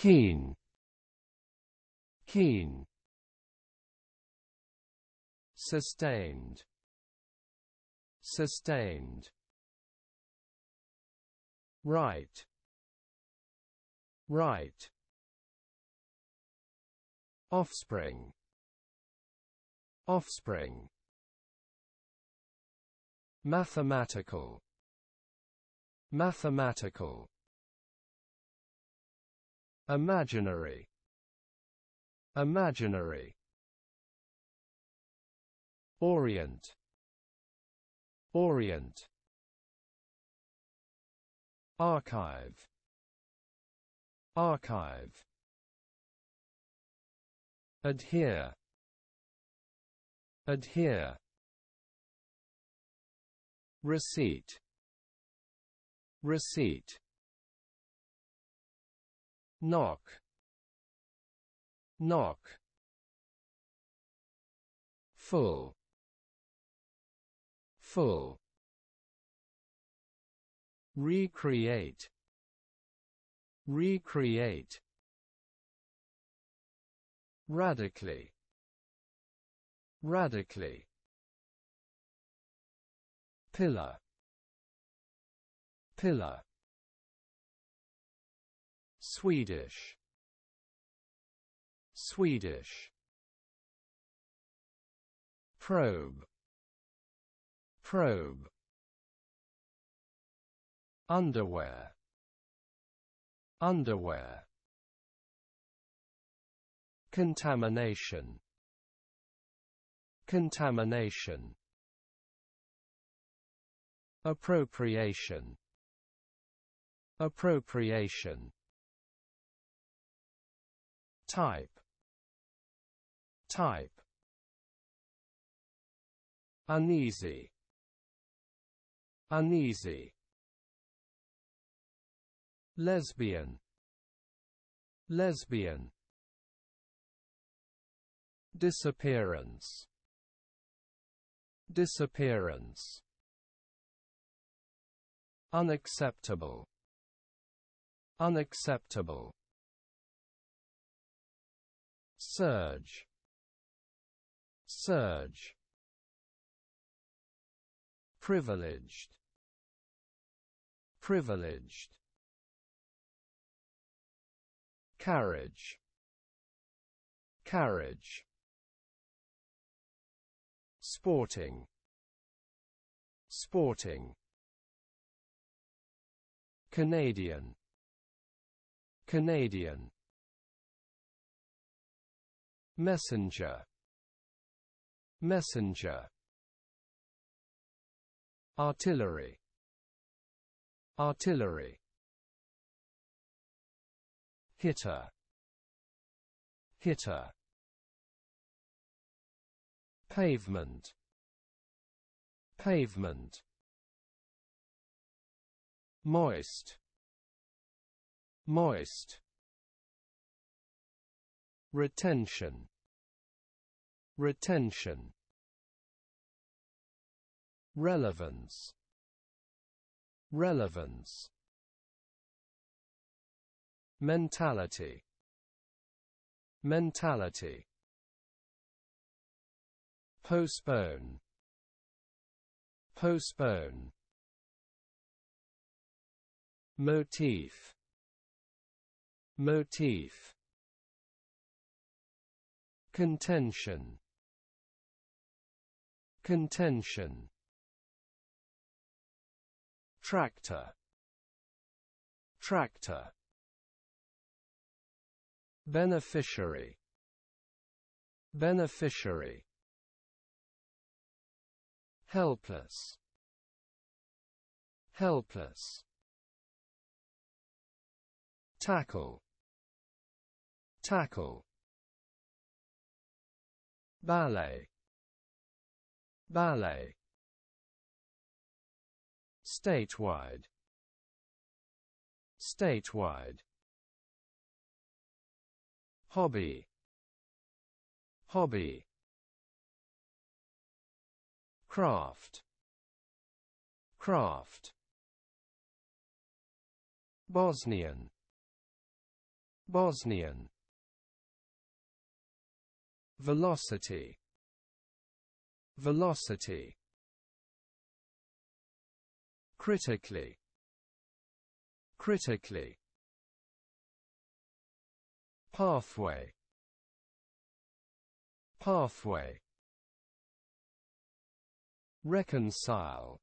keen. Keen. Sustained. Sustained. Right. Right. Offspring. Offspring. Mathematical. Mathematical imaginary. Imaginary. Orient. Orient. Archive. Archive. Adhere. Adhere. Receipt. Receipt knock. Knock. Full. Full. Recreate. Recreate. Radically. Radically. Pillar. Pillar Swedish. Swedish. Probe. Probe. Underwear. Underwear. Contamination. Contamination. Appropriation. Appropriation type. Type. Uneasy. Uneasy. Lesbian. Lesbian. Disappearance. Disappearance. Unacceptable. Unacceptable surge surge privileged privileged carriage carriage sporting sporting Canadian Canadian messenger. Messenger. Artillery. Artillery. Hitter. Hitter. Pavement. Pavement. Moist. Moist. Retention retention relevance relevance mentality mentality postpone postpone motif motif contention contention. Tractor. Tractor. Beneficiary. Beneficiary. Helpless. Helpless. Tackle. Tackle. Ballet ballet. Statewide. Statewide. Hobby. Hobby. Craft. Craft. Bosnian. Bosnian. Velocity velocity critically critically pathway pathway reconcile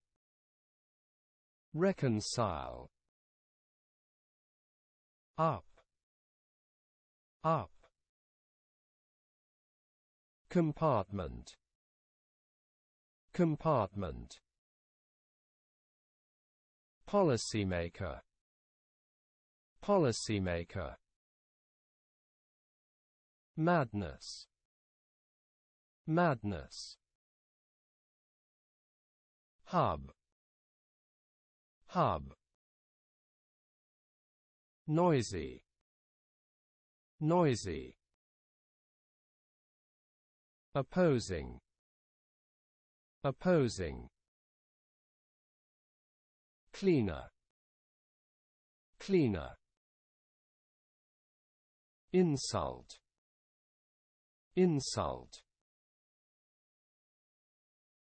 reconcile up up compartment compartment. Policymaker. Policymaker. Madness. Madness. Hub. Hub. Noisy. Noisy. Opposing opposing. Cleaner. Cleaner. Insult. Insult.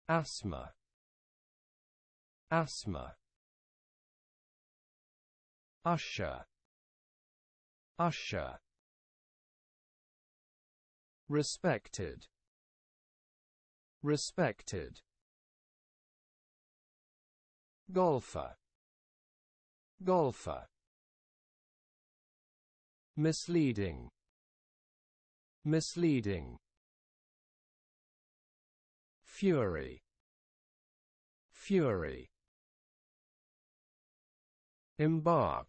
Asthma. Asthma. Usher. Usher. Respected respected. Golfer. Golfer. Misleading. Misleading. Fury. Fury. Embark.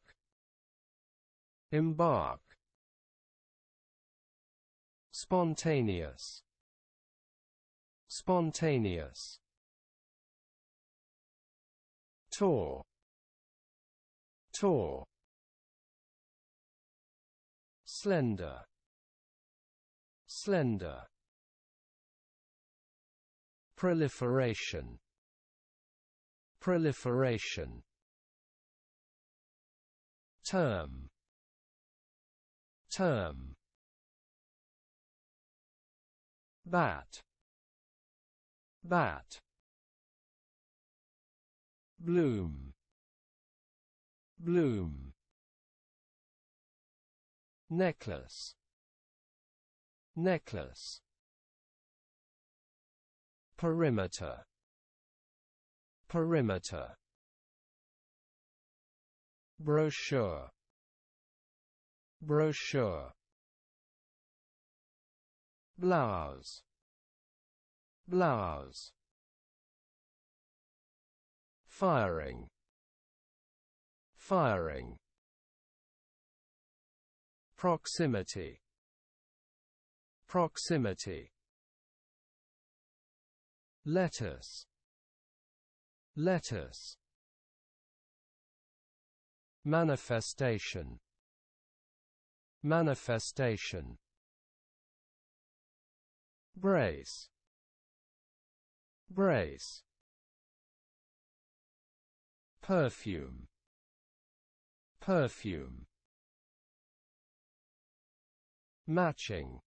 Embark. Spontaneous spontaneous. Tour tour slender. Slender. Proliferation. Proliferation. Term. Term. Bat bat bloom. Bloom. Necklace. Necklace. Perimeter. Perimeter. Brochure. Brochure. Blouse blouse. Firing. Firing. Proximity. Proximity. Lettuce. Lettuce. Manifestation. Manifestation. Brace brace. Perfume. Perfume. Matching.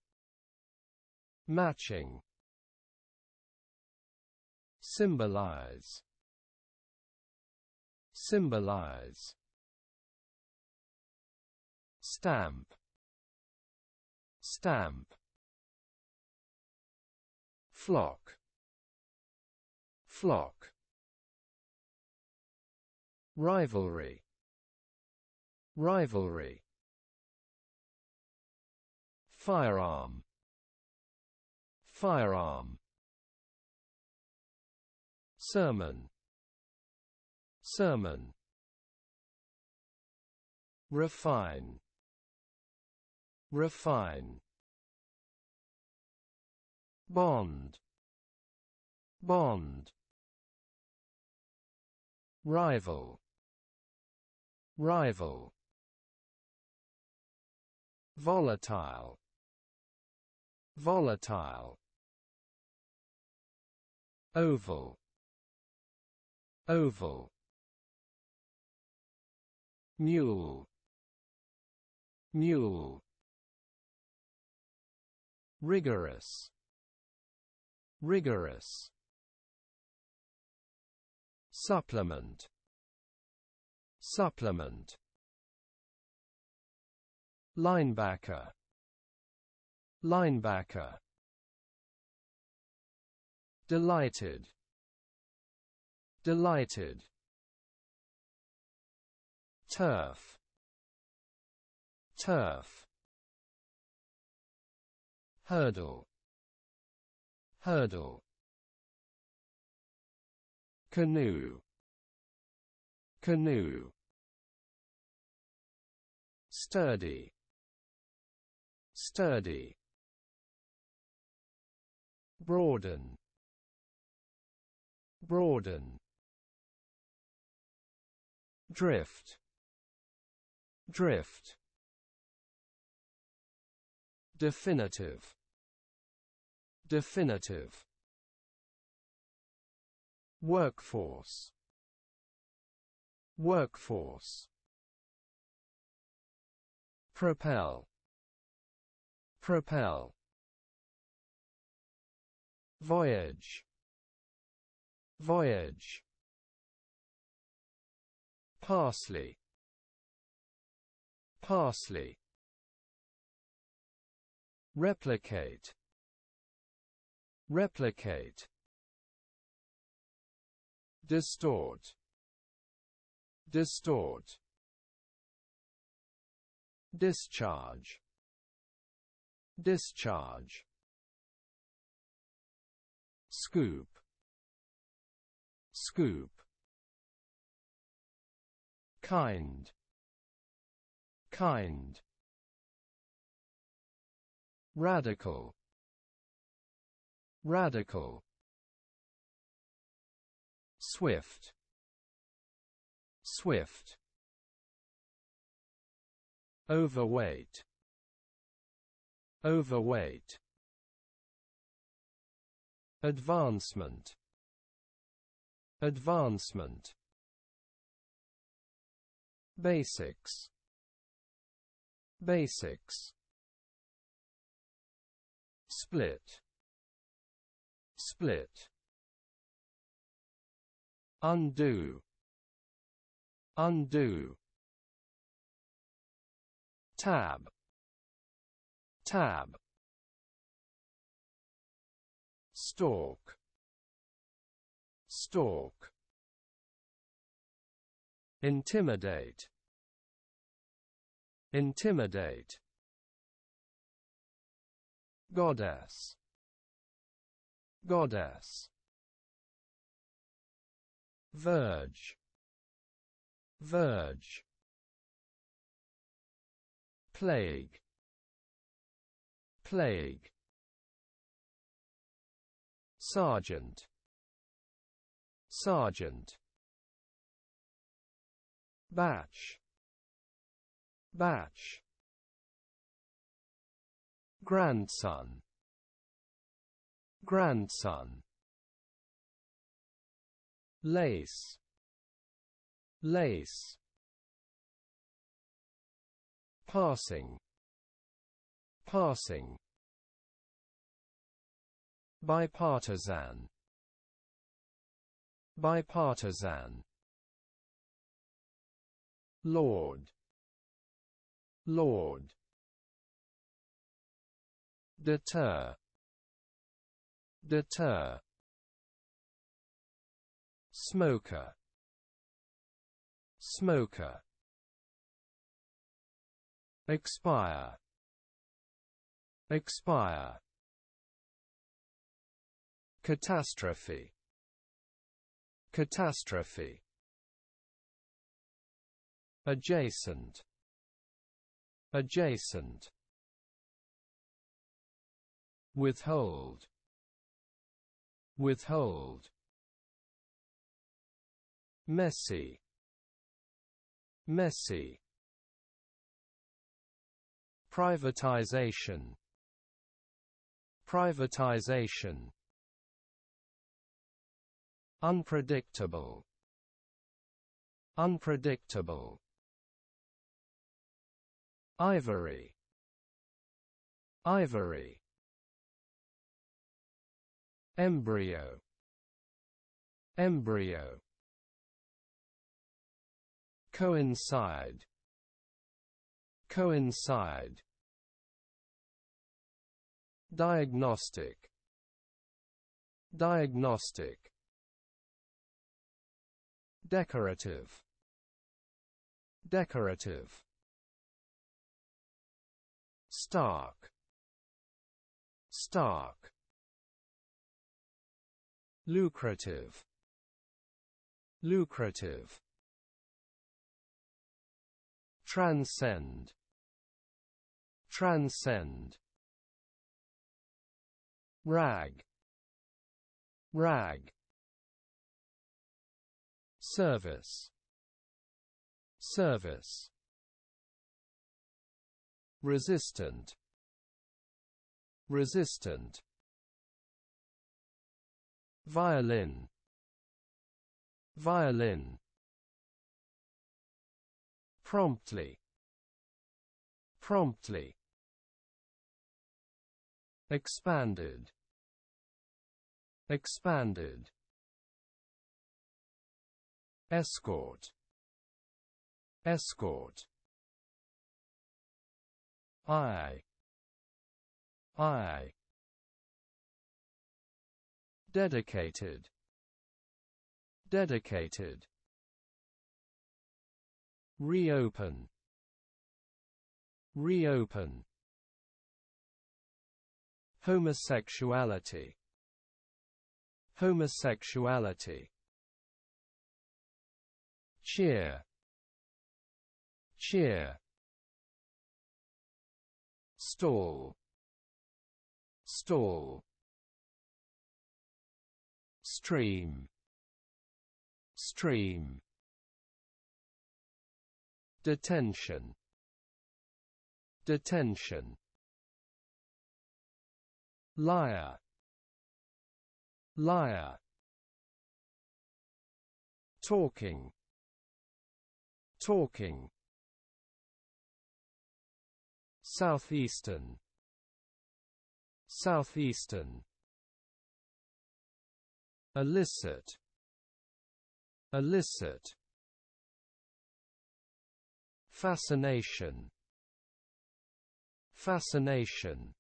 Matching. Symbolize. Symbolize. Stamp. Stamp. Flock flock. Rivalry. Rivalry. Firearm. Firearm. Sermon. Sermon. Refine. Refine. Bond. Bond rival. Rival. Volatile. Volatile. Oval. Oval. Mule. Mule. Rigorous. Rigorous supplement. Supplement. Linebacker. Linebacker. Delighted. Delighted. Turf. Turf. Hurdle. Hurdle canoe. Canoe. Sturdy. Sturdy. Broaden. Broaden. Drift. Drift. Definitive. Definitive workforce. Workforce. Propel. Propel. Voyage. Voyage. Parsley. Parsley. Replicate. Replicate distort. Distort. Discharge. Discharge. Scoop. Scoop. Kind. Kind. Radical. Radical swift. Swift. Overweight. Overweight. Advancement. Advancement. Basics. Basics. Split. Split undo. Undo. Tab. Tab. Stalk. Stalk. Intimidate. Intimidate. Goddess. Goddess verge. Verge. Plague. Plague. Sergeant. Sergeant. Batch. Batch. Grandson. Grandson lace. Lace. Passing. Passing. Bipartisan. Bipartisan. Lord. Lord. Deter. Deter smoker. Smoker. Expire. Expire. Catastrophe. Catastrophe. Adjacent. Adjacent. Withhold. Withhold messy messy privatization privatization unpredictable unpredictable Ivory. Ivory. Embryo. Embryo. Coincide. Coincide. Diagnostic. Diagnostic. Decorative. Decorative. Stark. Stark. Lucrative. Lucrative. Transcend. Transcend. Rag. Rag. Service. Service. Resistant. Resistant. Violin. Violin. Promptly. Promptly. Expanded. Expanded. Escort. Escort. I. I. Dedicated. Dedicated. Reopen. Reopen. Homosexuality. Homosexuality. Cheer. Cheer. Stall. Stall. Stream. Stream. Detention. Detention. Liar. Liar. Talking. Talking. Southeastern. Southeastern. Illicit. Illicit. Fascination. Fascination.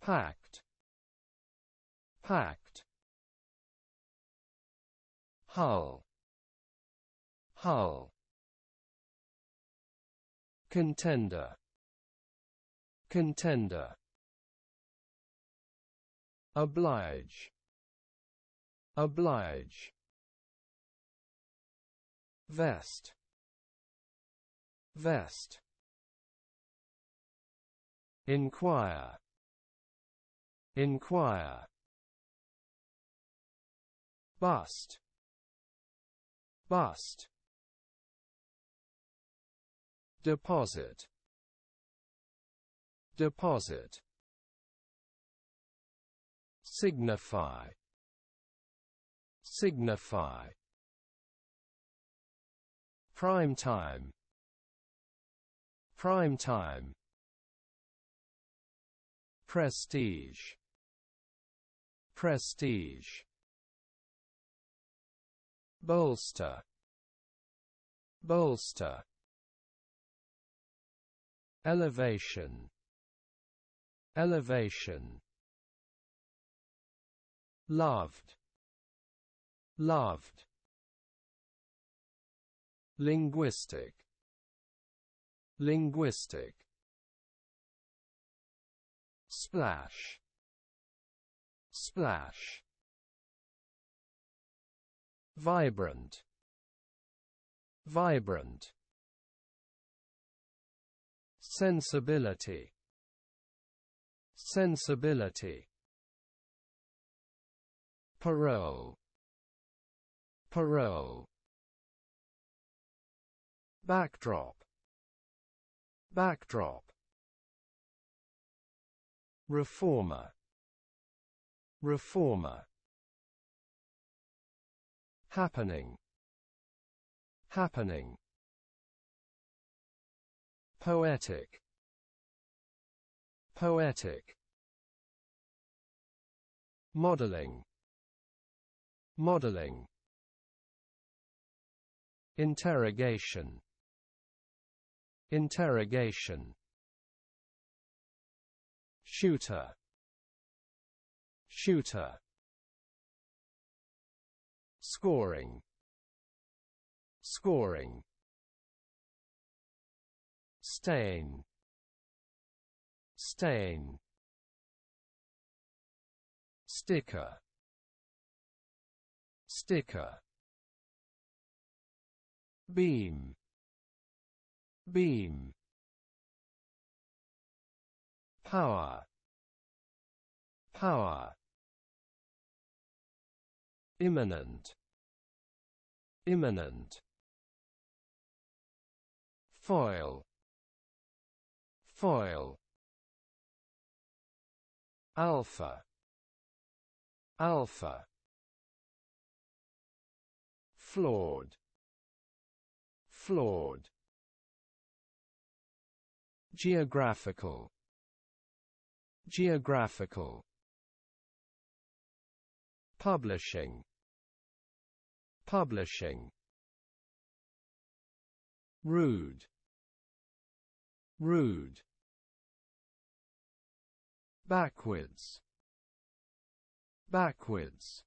Pact. Pact. Hull. Hull. Contender. Contender. Oblige. Oblige. Vest. Vest. Inquire. Inquire. Bust. Bust. Deposit. Deposit. Signify. Signify. Prime time. Prime time. Prestige. Prestige. Bolster. Bolster. Elevation. Elevation. Loved. Loved. Linguistic. Linguistic. Splash. Splash. Vibrant. Vibrant. Sensibility. Sensibility. Parole. Parole. Backdrop. Backdrop. Reformer. Reformer. Happening. Happening. Poetic. Poetic. Modeling. Modeling. Interrogation. Interrogation. Shooter. Shooter. Scoring. Scoring. Stain. Stain. Sticker. Sticker. Beam. Beam. Power. Power. Imminent. Imminent. Foil. Foil. Alpha. Alpha. Flawed. Flawed. Geographical. Geographical. Publishing. Publishing. Rude. Rude. Backwards. Backwards.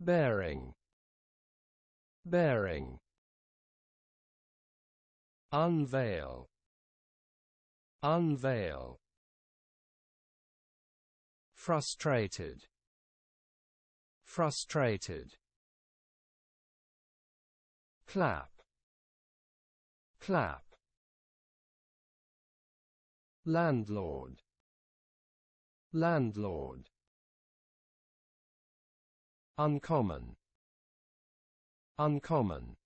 Bearing. Bearing. Unveil. Unveil. Frustrated. Frustrated. Clap. Clap. Landlord. Landlord. Uncommon. Uncommon.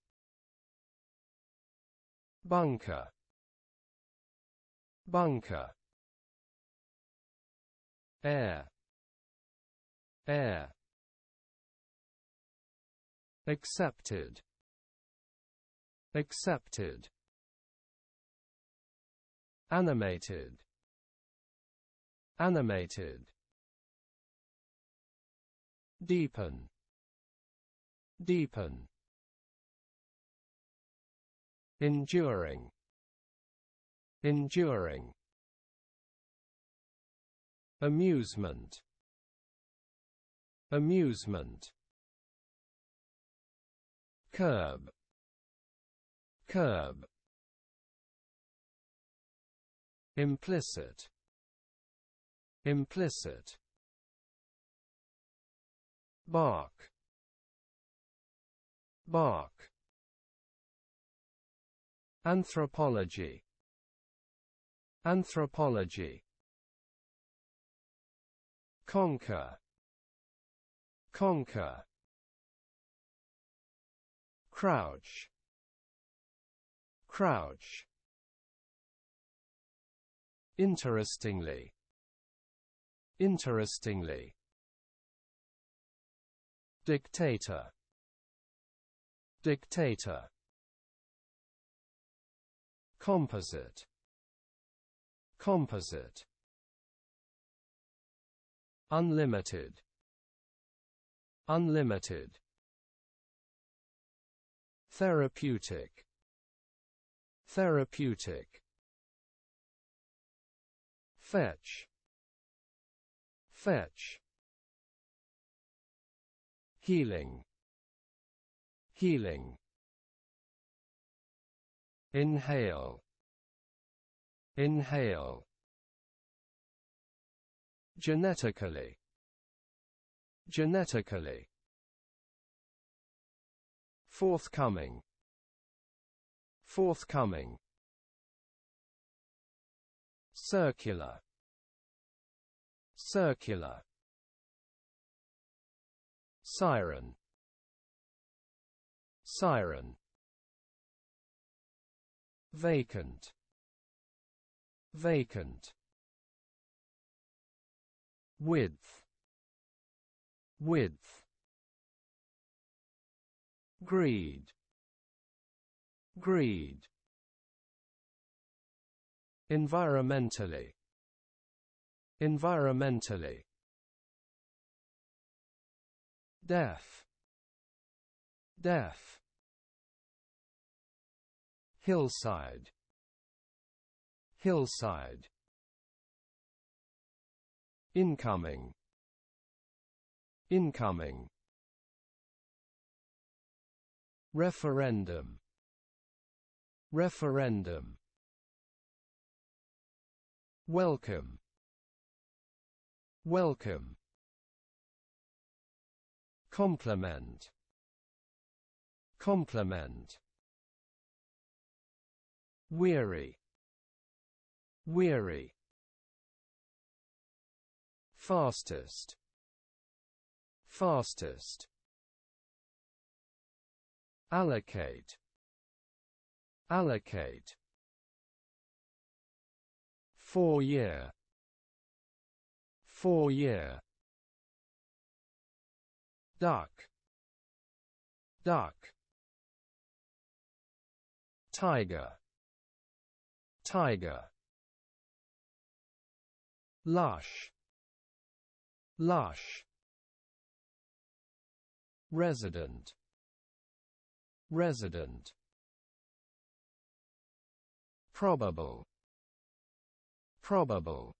Bunker. Bunker. Air. Air. Accepted. Accepted. Animated. Animated. Deepen. Deepen. Enduring. Enduring. Amusement. Amusement. Curb. Curb. Implicit. Implicit. Bark. Bark. Anthropology. Anthropology. Conquer. Conquer. Crouch. Crouch. Interestingly. Interestingly. Dictator. Dictator. Composite. Composite. Unlimited. Unlimited. Therapeutic. Therapeutic. Fetch. Fetch. Healing. Healing. Inhale. Inhale. Genetically. Genetically. Forthcoming. Forthcoming. Circular. Circular. Siren. Siren. Vacant. Vacant. Width. Width. Greed. Greed. environmentally environmentally death death hillside hillside incoming incoming referendum referendum welcome welcome complement complement weary. Weary. Fastest. Fastest. Allocate. Allocate. Four year four year duck. Duck. Tiger tiger. Lush. Lush. Resident. Resident. Probable. Probable.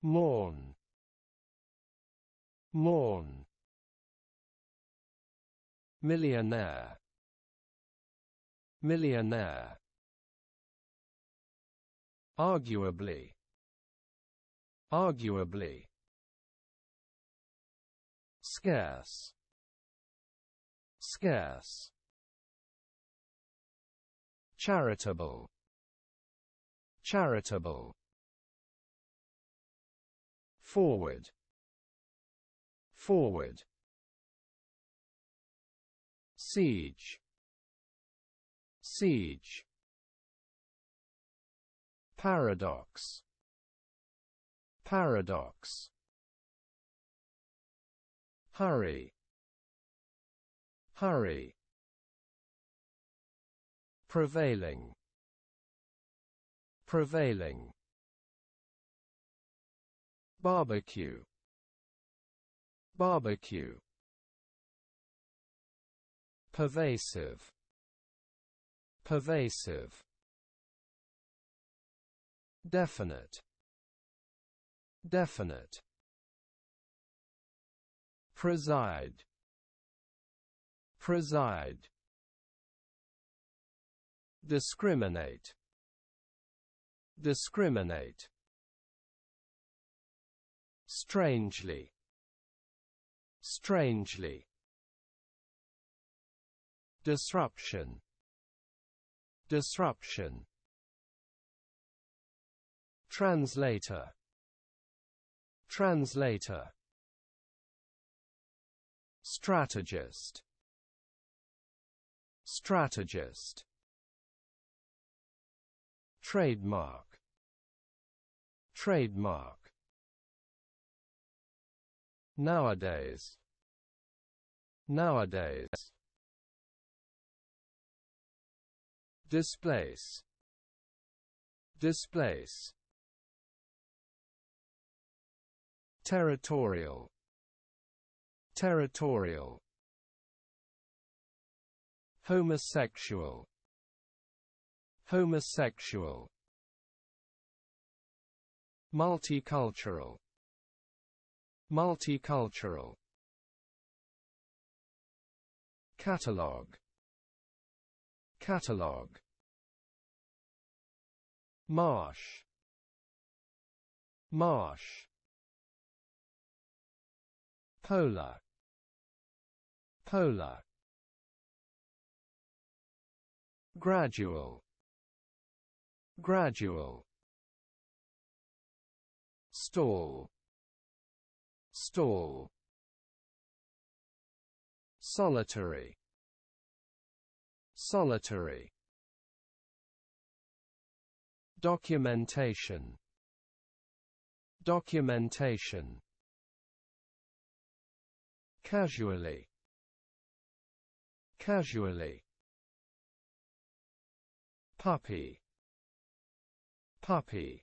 Mourn mourn millionaire millionaire. Arguably. Arguably. Scarce. Scarce. Charitable. Charitable. Forward. Forward. Siege siege. Paradox. Paradox. Hurry. Hurry. Prevailing. Prevailing. Barbecue. Barbecue. Pervasive pervasive. Definite. Definite. Preside. Preside. Discriminate. Discriminate. Strangely. Strangely. Disruption disruption. Translator. Translator. Strategist. Strategist. Trademark. Trademark. Nowadays. Nowadays displace. Displace. Territorial. Territorial. Homosexual. Homosexual. Multicultural. Multicultural. Catalog. Catalog marsh. Marsh. Polar polar gradual. Gradual. Stall. Stall. Solitary. Solitary documentation. Documentation. Casually. Casually. Puppy. Puppy